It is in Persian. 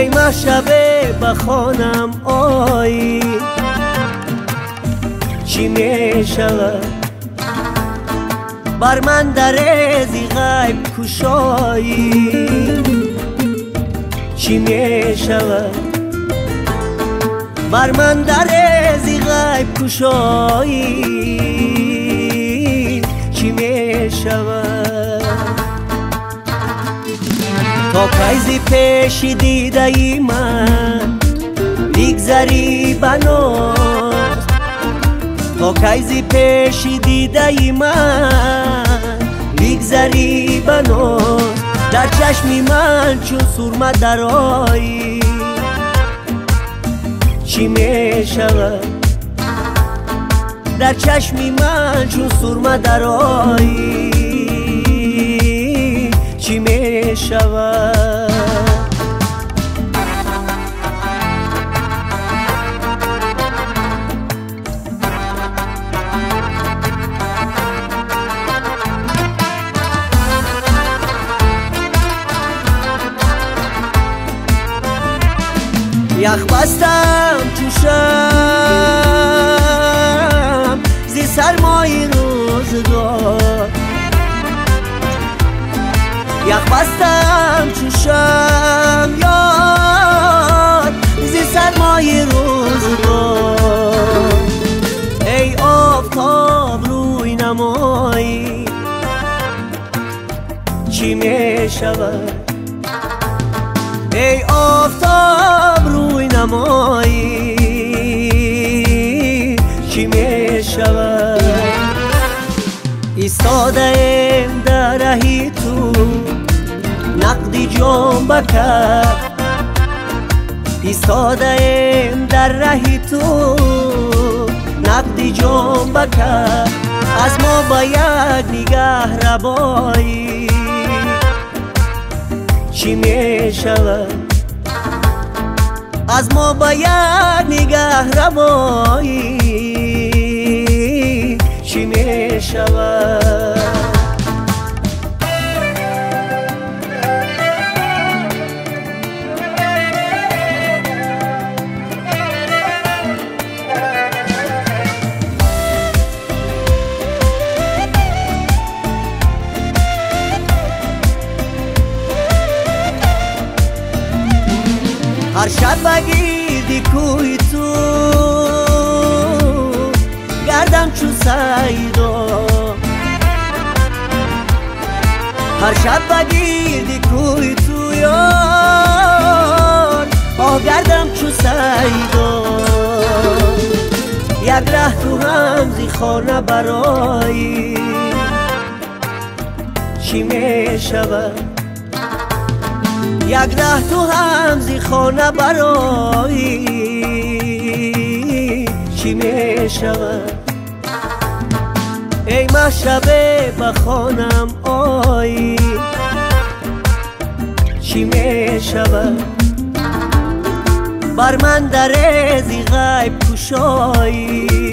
ای محشبه بخانم آی. چی می شود بر من در زی غیب کشایی چی می شود بر من در زی غیب کشایی چی می شود کیزی پیشی دیده ای من. بیگذری بناز. تا کیزی پیشی دیده ای من. بیگذری بناز. در چشمی من چون سرمه درایی چی می شود در چشمی من چون سرمه درایی چی می یخ بستم چوشم زی سرمای روزگار یخ بستم چوشم یاد زی سرمای روزگار ای آفتاب روی نمایی چی می شود ای آفتاب روی نمایی. چی می شود ایستاده ایم در رهی تو نقدی جان بکر ایستاده ایم در رهی تو نقدی جان بکر از ما باید نگه ربایی. چی می شود аз мо ба як нигаҳ рамоӣ هر شب بگیردی کوی تو گردم چو سیدا هر شب بگیردی کوی تو یار گردم چو سیدا یک ره تو همزی خانه برایی چی می شود یک ره تو همزی خانه برایی چی می شود ای محشبه بخانم آی چی می شود بر من در زی غیب کشایی